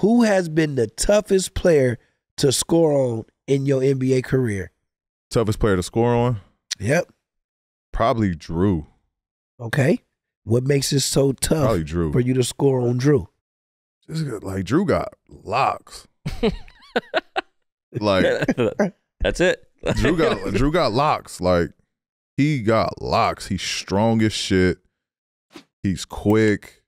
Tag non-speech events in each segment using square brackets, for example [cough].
Who has been the toughest player to score on in your NBA career? Toughest player to score on? Yep. Probably Jrue. Okay. What makes it so tough Probably Jrue. for you to score on Jrue? Just got- like Jrue got locks. [laughs] like That's it. Jrue got [laughs] Jrue got locks. Like he got locks. He's strong as shit. He's quick.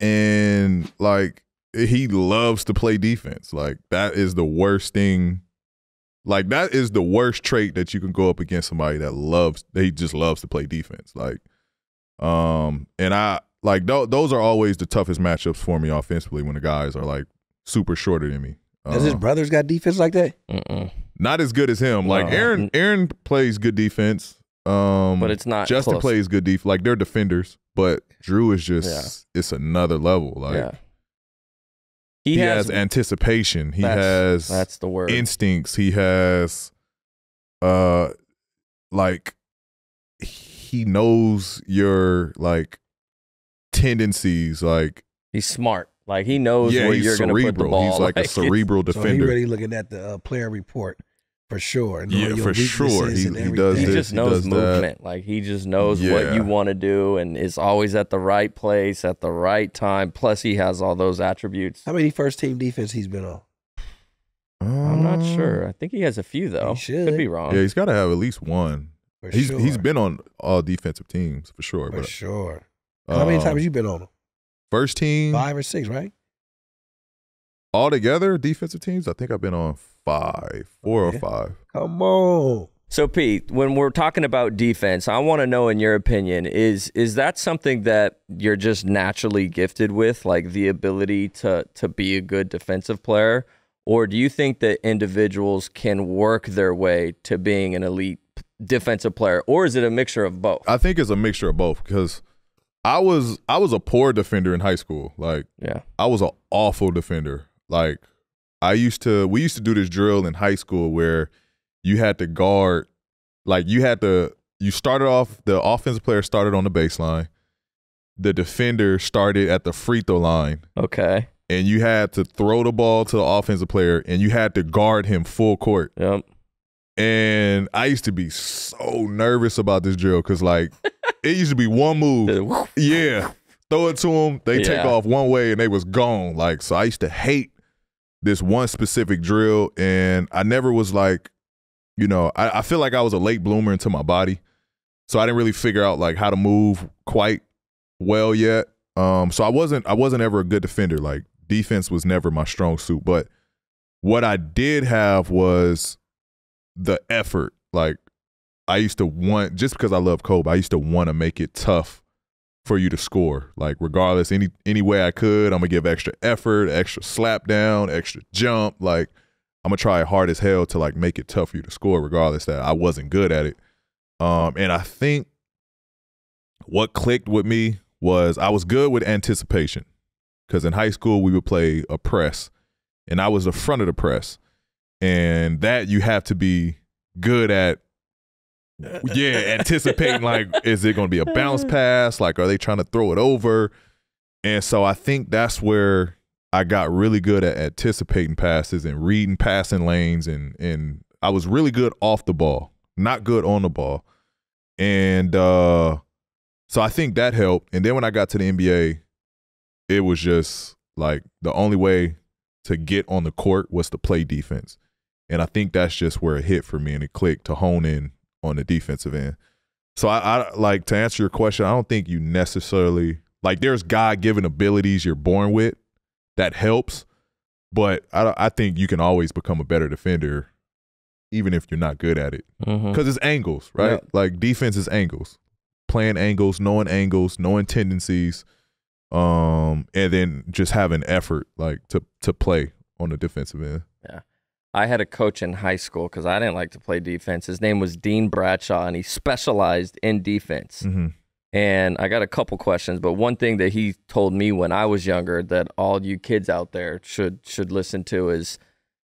And like he loves to play defense. Like that is the worst thing. Like that is the worst trait that you can go up against somebody that loves They just loves to play defense. Like um and I like th- those are always the toughest matchups for me offensively when the guys are like super shorter than me. Has his Um, brothers got defense like that? Mm-mm. not as good as him. Like No. Aaron, Aaron plays good defense. Um, But it's not Justin close. plays good defense. Like they're defenders, but Jrue is just it's another level. Like yeah. He, He, has, has, anticipation. He that's, has that's the word. instincts. He has uh like he knows your like tendencies. Like He's smart. Like he knows yeah, where he's you're going to put the ball. He's like, a it's- [laughs] cerebral So he defender. really looking at the uh, player report for sure. knowing Yeah, for sure. He- he does He this, just he knows that. movement. Like he just knows what you want to do and is always at the right place at the right time. Plus, he has all those attributes. How many first team defense he's been on? I'm not Um, sure. I think he has a few though. should. Could be wrong. Yeah, he's got to have at least one. For He's sure. he's been on all defensive teams for sure. for but sure. How many um, times you been on him? First team Five or six, right? All together defensive teams. I think I've been on five, four Yeah. or five. Come on. So Pete, when we're talking about defense, I want to know in your opinion is is that something that you're just naturally gifted with, like the ability to to be a good defensive player, or do you think that individuals can work their way to being an elite defensive player, or is it a mixture of both? I think it's a mixture of both because I was I was a poor defender in high school. Like yeah. I was an awful defender. Like I used to we used to do this drill in high school where you had to guard like you had to you started off the offensive player started on the baseline. The defender started at the free throw line Okay. and you had to throw the ball to the offensive player and you had to guard him full court. Yep. And I used to be so nervous about this drill because like [laughs] it used to be one move. Yeah. Throw it to them. They take off one way and they was gone. Like, so I used to hate this one specific drill. And I never was like, you know, I, I feel like I was a late bloomer into my body. So I didn't really figure out like how to move quite well yet. Um, so I wasn't I wasn't ever a good defender. Like defense was never my strong suit. But what I did have was the effort. Like I used to want just because I love Kobe, I used to want to make it tough for you to score. Like regardless, any any way I could, I'm gonna give extra effort, extra slap down, extra jump. Like I'm gonna try hard as hell to like make it tough for you to score, regardless that I wasn't good at it. Um, and I think what clicked with me was I was good with anticipation because in high school we would play a press, and I was the front of the press, and that you have to be good at yeah, anticipating like, is it going to be a bounce [laughs] pass? Like, are they trying to throw it over? And so I think that's where I got really good at anticipating passes and reading passing lanes, and and I was really good off the ball, not good on the ball, and uh, so I think that helped. And then when I got to the NBA, it was just like the only way to get on the court was to play defense. And I think that's just where it hit for me and it clicked to hone in on the defensive end. So I, I like to answer your question, I don't think you necessarily like there's God given abilities you're born with that helps, but I I think you can always become a better defender even if you're not good at it. Because it's angles, right? Yeah. Like defense is angles. Playing angles, knowing angles, knowing tendencies, um, and then just having effort like to to play on the defensive end. I had a coach in high school because I didn't like to play defense. His name was Dean Bradshaw, and he specialized in defense. Mm-hmm. And I got a couple questions, but one thing that he told me when I was younger that all you kids out there should should listen to is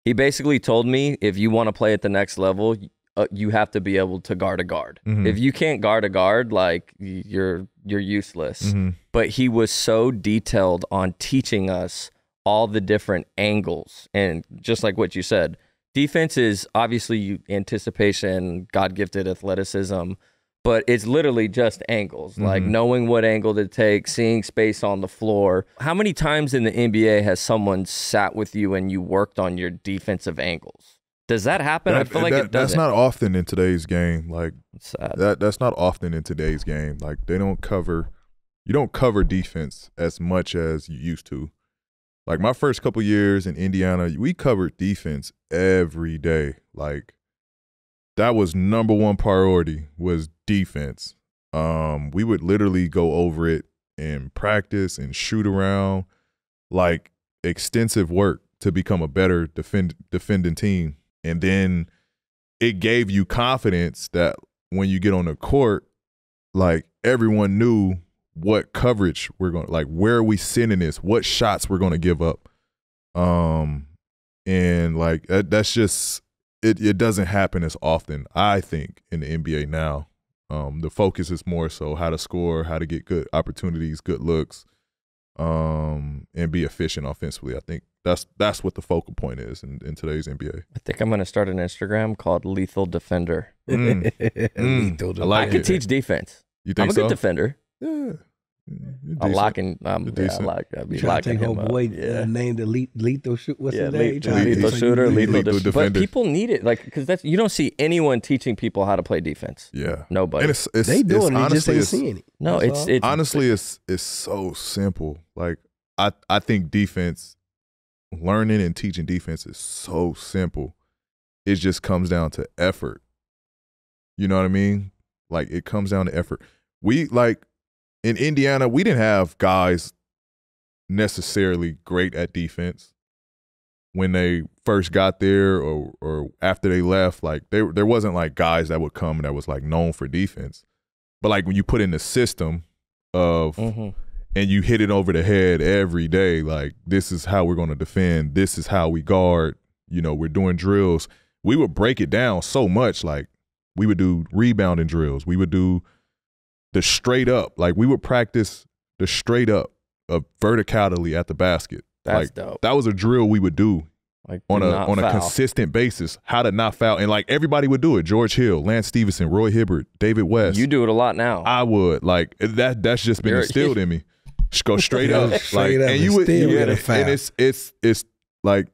he basically told me if you want to play at the next level, uh, you have to be able to guard a guard. Mhm. If you can't guard a guard, like you're you're useless. Mm-hmm. But he was so detailed on teaching us all the different angles. And just like what you said, defense is obviously anticipation, God gifted athleticism, but it's literally just angles, like Mhm. knowing what angle to take, seeing space on the floor. How many times in the NBA has someone sat with you and you worked on your defensive angles? Does that happen? I feel like that- it that's doesn't. not often in today's game. Like sad. that that's not often in today's game. Like they don't cover you don't cover defense as much as you used to. Like my first couple years in Indiana, we covered defense every day. Like that was number one priority was defense. Um, we would literally go over it in practice and shoot around, like extensive work to become a better defend defending team. And then it gave you confidence that when you get on the court, like everyone knew what coverage we're going to like where are we sending this, what shots we're going to give up. Um and like that, that's just it it doesn't happen as often I think in the NBA now. Um the focus is more so how to score, how to get good opportunities, good looks um and be efficient offensively. I think that's that's what the focal point is in, in today's NBA. I think I'm going to start an Instagram called Lethal Defender. Mm. [laughs] Lethal I like I could teach defense. You think I'm a so? good defender. Yeah. You're I'm locking. Um, You're yeah, I decent. lock, I'll be You trying to locking take him old up. boy yeah. named the le- lethal shoot. What's yeah, his name? le- You trying to lethal say shooter, you- lethal, lethal def- But people need it, like, because that's you don't see anyone teaching people how to play defense. Yeah. Nobody. And it's, it's They it's doing it, they just honestly ain't it's, seeing it. no, That's it's it's honestly it's it's so simple. Like I I think defense learning and teaching defense is so simple. It just comes down to effort. You know what I mean? Like it comes down to effort. We like in Indiana, we didn't have guys necessarily great at defense when they first got there or or after they left. Like there there wasn't like guys that would come that was like known for defense. But like when you put in the system of Mhm. and you hit it over the head every day, like this is how we're going to defend, this is how we guard. You know, we're doing drills. We would break it down so much. Like we would do rebounding drills. We would do the straight up. Like we would practice the straight up of verticality at the basket. that's like dope. that was a drill we would do Like on a not on a consistent basis. How to not foul, and like everybody would do it. George Hill, Lance Stephenson, Roy Hibbert, David West. You do it a lot now. I would like that. That's just been You're- instilled in me. Just go straight Yeah, up, [laughs] straight up and you and would, you would- foul. and it's it's it's like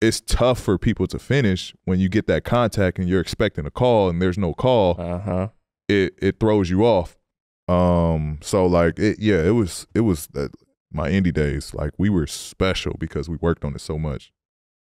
it's tough for people to finish when you get that contact and you're expecting a call and there's no call. uh huh. It it throws you off. Um, so like it, yeah, it was it was uh, my indie days. Like we were special because we worked on it so much.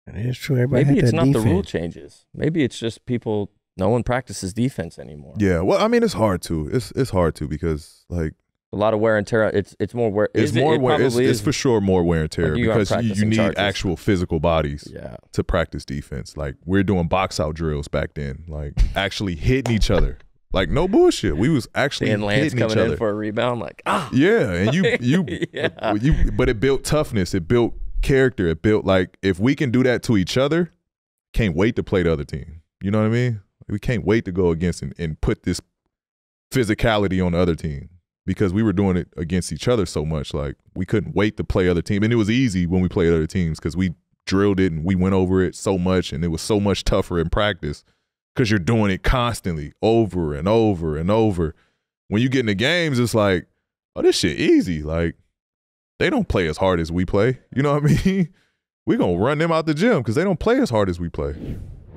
And It's true. Everybody Maybe had it's that not the rule changes. Maybe it's just people. No one practices defense anymore. Yeah, well, I mean, it's hard to. It's it's hard to because like A lot of wear and tear. It's it's more wear. it's is it- more it wear. It's, it's for sure more wear and tear Like, you because you, you need charges. actual physical bodies Yeah. to practice defense. Like we're doing box out drills back then, like actually hitting each other. Like no bullshit. We was actually Seeing Lance hitting each coming in other. for a rebound, like ah. yeah, and you [laughs] you Yeah. you but it built toughness, it built character, it built like if we can do that to each other, can't wait to play the other team. You know what I mean? We can't wait to go against and, and put this physicality on the other team because we were doing it against each other so much. Like we couldn't wait to play other team, and it was easy when we played other teams because we drilled it and we went over it so much, and it was so much tougher in practice because you're doing it constantly over and over and over. When you get in the games, it's like, oh, this shit easy. Like they don't play as hard as we play. You know what I [laughs] mean? we gonna run them out the gym because they don't play as hard as we play.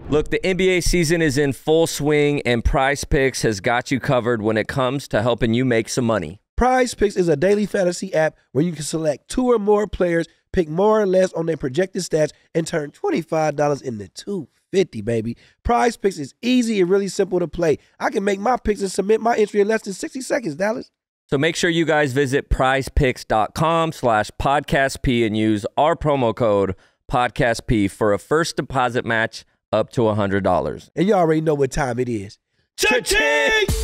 Look, the NBA season is in full swing, and PrizePicks has got you covered when it comes to helping you make some money. PrizePicks is a daily fantasy app where you can select two or more players, pick more or less on their projected stats, and turn $25 into 250 baby. PrizePicks is easy and really simple to play. I can make my picks and submit my entry in less than 60 seconds, Dallas. So make sure you guys visit prizepicks.com slash podcastp and use our promo code podcastp for a first deposit match up to $100. And you already know what time it is. Cha-ching!